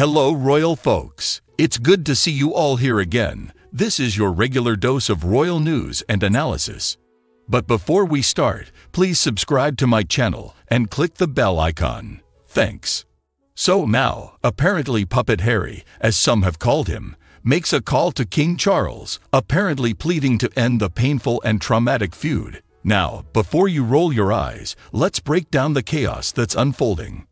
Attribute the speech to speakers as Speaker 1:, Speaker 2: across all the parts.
Speaker 1: Hello, royal folks. It's good to see you all here again. This is your regular dose of royal news and analysis. But before we start, please subscribe to my channel and click the bell icon. Thanks. So now, apparently Puppet Harry, as some have called him, makes a call to King Charles, apparently pleading to end the painful and traumatic feud. Now, before you roll your eyes, let's break down the chaos that's unfolding.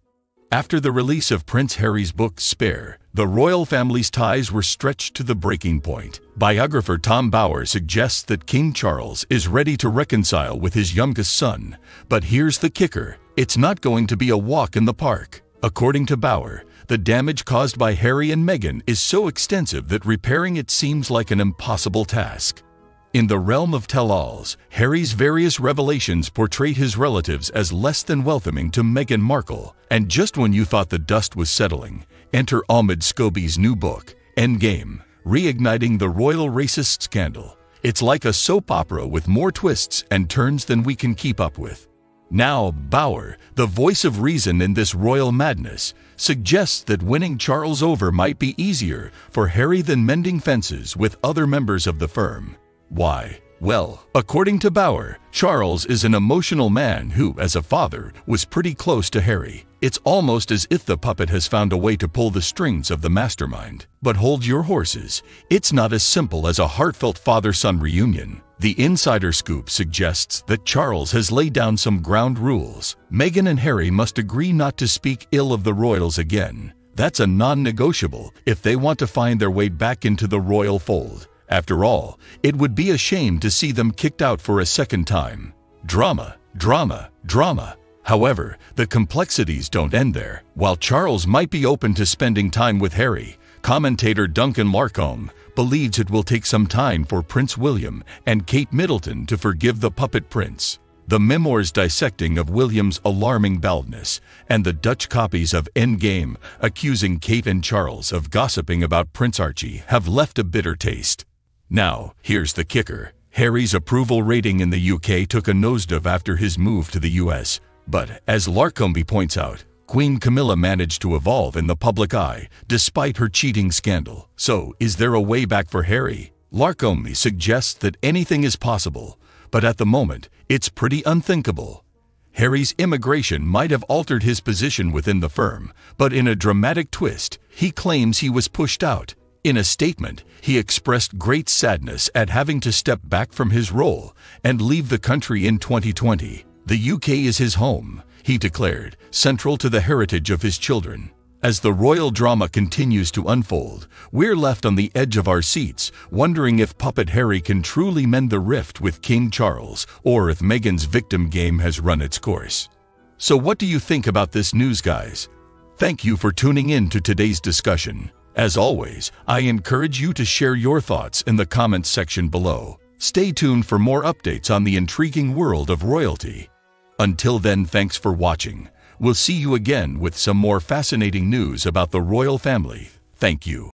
Speaker 1: After the release of Prince Harry's book Spare, the royal family's ties were stretched to the breaking point. Biographer Tom Bower suggests that King Charles is ready to reconcile with his youngest son. But here's the kicker it's not going to be a walk in the park. According to Bauer, the damage caused by Harry and Meghan is so extensive that repairing it seems like an impossible task. In the realm of tell-alls, Harry's various revelations portray his relatives as less than welcoming to Meghan Markle. And just when you thought the dust was settling, enter Omid Scobie's new book, Endgame, reigniting the royal racist scandal. It's like a soap opera with more twists and turns than we can keep up with. Now, Bower, the voice of reason in this royal madness, suggests that winning Charles over might be easier for Harry than mending fences with other members of the firm. Why? Well, according to Bower, Charles is an emotional man who, as a father, was pretty close to Harry. It's almost as if the puppet has found a way to pull the strings of the mastermind. But hold your horses. It's not as simple as a heartfelt father-son reunion. The insider scoop suggests that Charles has laid down some ground rules. Meghan and Harry must agree not to speak ill of the royals again. That's a non-negotiable if they want to find their way back into the royal fold. After all, it would be a shame to see them kicked out for a second time. Drama, drama, drama. However, the complexities don't end there. While Charles might be open to spending time with Harry, commentator Duncan Larcombe believes it will take some time for Prince William and Kate Middleton to forgive the puppet prince. The memoirs dissecting of William's alarming baldness and the Dutch copies of Endgame accusing Kate and Charles of gossiping about Prince Archie have left a bitter taste. Now, here's the kicker. Harry's approval rating in the UK took a nosedive after his move to the US. But, as Larcombe points out, Queen Camilla managed to evolve in the public eye despite her cheating scandal. So, is there a way back for Harry? Larcombe suggests that anything is possible, but at the moment, it's pretty unthinkable. Harry's immigration might have altered his position within the firm, but in a dramatic twist, he claims he was pushed out in a statement, he expressed great sadness at having to step back from his role and leave the country in 2020. The UK is his home, he declared, central to the heritage of his children. As the royal drama continues to unfold, we're left on the edge of our seats, wondering if Puppet Harry can truly mend the rift with King Charles or if Meghan's victim game has run its course. So what do you think about this news, guys? Thank you for tuning in to today's discussion. As always, I encourage you to share your thoughts in the comments section below. Stay tuned for more updates on the intriguing world of royalty. Until then, thanks for watching. We'll see you again with some more fascinating news about the royal family. Thank you.